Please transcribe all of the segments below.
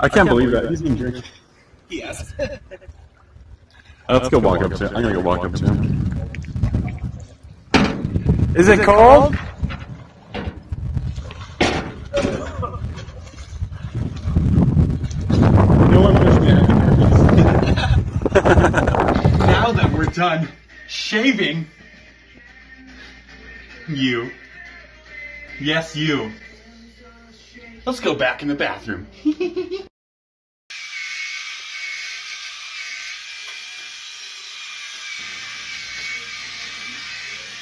I can't believe that. He's being jerky. Yes. Uh, let's go walk up to him. I'm gonna go walk up to him. Is it cold? No one pushed me out. now that we're done shaving, you. Yes, you. Let's go back in the bathroom.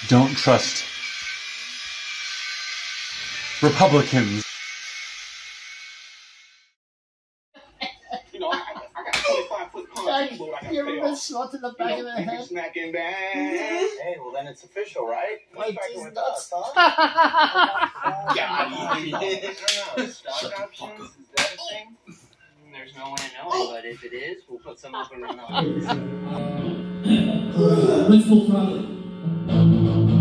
Don't trust Republicans. You know, I, I got 25 foot concrete board I can You ever pay been off. shot in the You back know, of the keep it head? smacking back. Hey, well then it's official, right? Like Back these with nuts. us, huh? I don't know. Stock options, is that a thing? There's no way but if it is, we'll put some up the office. Principal Crowley.